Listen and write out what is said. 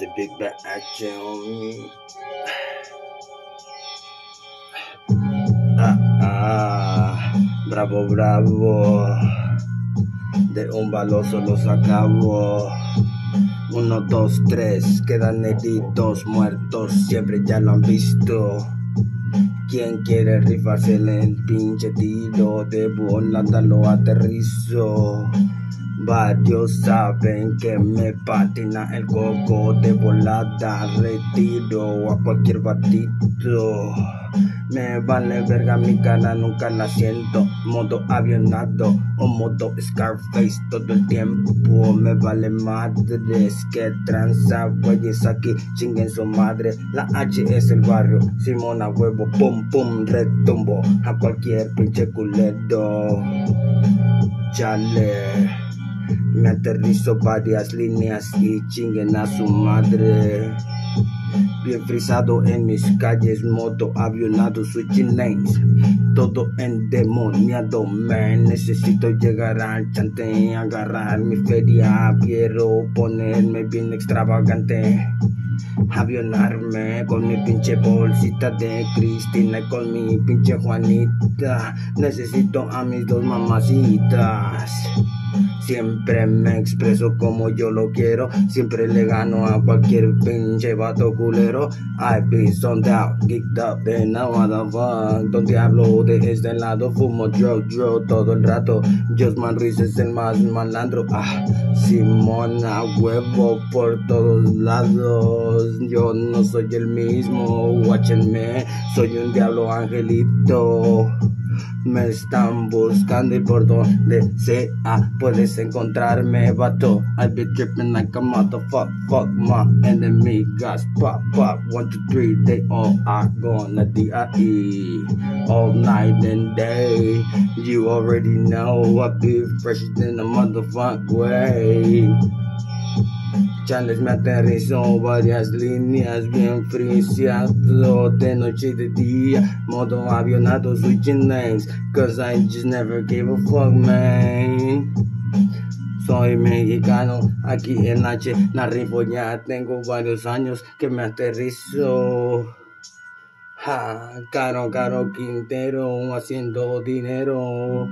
The big bad action on me. Ah, ah, bravo, bravo. De un balón solo se acabó. Uno, dos, tres, quedan heridos, muertos, siempre ya lo han visto. ¿Quién quiere rifarse el pinche tiro? De volada lo aterrizo. Varios saben que me patina el coco de volada, retiro a cualquier batito. Me vale verga mi cara, nunca la siento. Modo avionado o modo Scarface todo el tiempo. Me vale madres que tranza, güeyes aquí chinguen su madre. La H es el barrio, Simona huevo, pum pum, retumbo a cualquier pinche culero. Chale. Me aterrizo varias líneas y chinguen a su madre. Bien frisado en mis calles, moto avionado, switching lanes. Todo endemoniado, man. Necesito llegar al chante, agarrar mi feria. Quiero ponerme bien extravagante. Avionarme con mi pinche bolsita de Cristina y con mi pinche Juanita. Necesito a mis dos mamacitas. Siempre me expreso como yo lo quiero. Siempre le gano a cualquier pinche vato culero. I be zoned out, geeked up, then now fuck Donde hablo de este lado, fumo drug, drug todo el rato. Josman Ruiz es el más malandro. Ah, Simona, huevo por todos lados. Yo no soy el mismo, watchenme. Soy un diablo angelito. Me están buscando y por donde sea puedes encontrarme, vato. I be dripping like a motherfucker. Fuck my enemy, guys. Pop, pop. One, two, three, they all are gonna die all night and day. You already know I be fresher than a motherfucker way. Chales me aterrizó varias líneas bien friseado de noche y de día Modo avionado switching lanes Cause I just never gave a fuck man soy mexicano, aquí en H, la rifo ya tengo varios años que me aterrizo. Caro, caro Quintero, haciendo dinero.